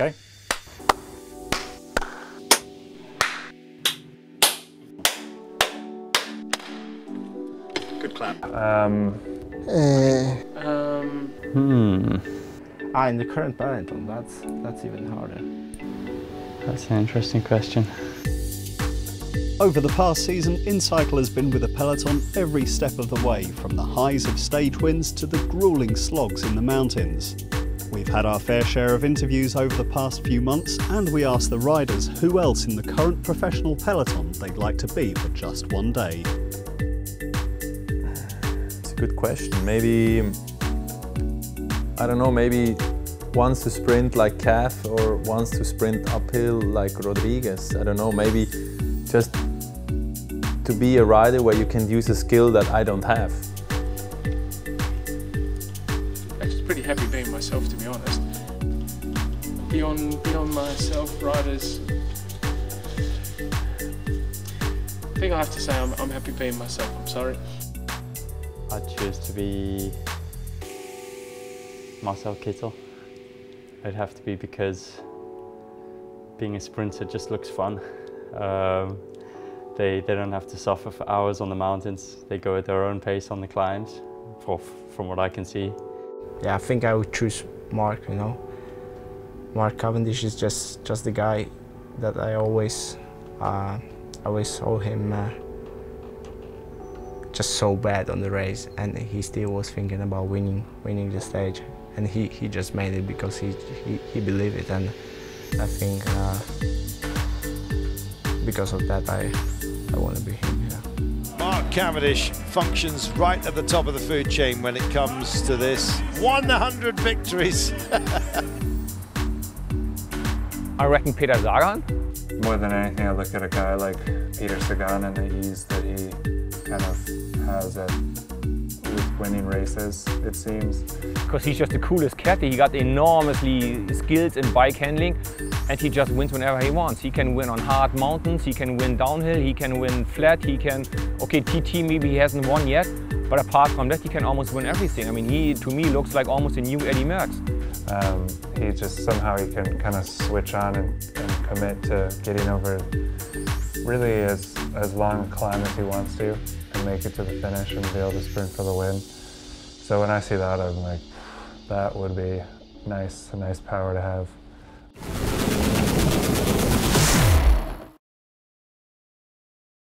Okay. Good clap. Um, Um, Hmm, Ah, in the current peloton, that's that's even harder. that's an interesting question. Over the past season, InCycle has been with the peloton every step of the way, from the highs of stage wins to the grueling slogs in the mountains. We've had our fair share of interviews over the past few months, and we asked the riders who else in the current professional peloton they'd like to be for just one day. It's a good question. Maybe, I don't know, maybe wants to sprint like Cav or wants to sprint uphill like Rodriguez. I don't know, maybe just to be a rider where you can use a skill that I don't have. Pretty happy being myself, to be honest. Beyond beyond myself, riders. I think I have to say I'm, I'm happy being myself. I'm sorry. I'd choose to be Marcel Kittel. It'd have to be because being a sprinter just looks fun. Um, they, they don't have to suffer for hours on the mountains. They go at their own pace on the climbs, for, from what I can see. Yeah, I think I would choose Mark. You know, Mark Cavendish is just just the guy that I always uh, always saw him uh, just so bad on the race, and he still was thinking about winning winning the stage, and he, he just made it because he he, he believed it, and I think uh, because of that I I want to be him. Yeah. Mark Cavendish functions right at the top of the food chain when it comes to this. 100 victories. I reckon Peter Sagan. more than anything, I look at a guy like Peter Sagan and the ease that he kind of has at with winning races, it seems. because he's just the coolest cat. He got enormously skills in bike handling and he just wins whenever he wants. He can win on hard mountains, he can win downhill, he can win flat, he can, okay, TT maybe he hasn't won yet, but apart from that, he can almost win everything. I mean, he, to me, looks like almost a new Eddie Merckx. Um, he just somehow he can kind of switch on and, and commit to getting over really as, as long a climb as he wants to and make it to the finish and be able to sprint for the win. So when I see that, I'm like, that would be nice, a nice power to have.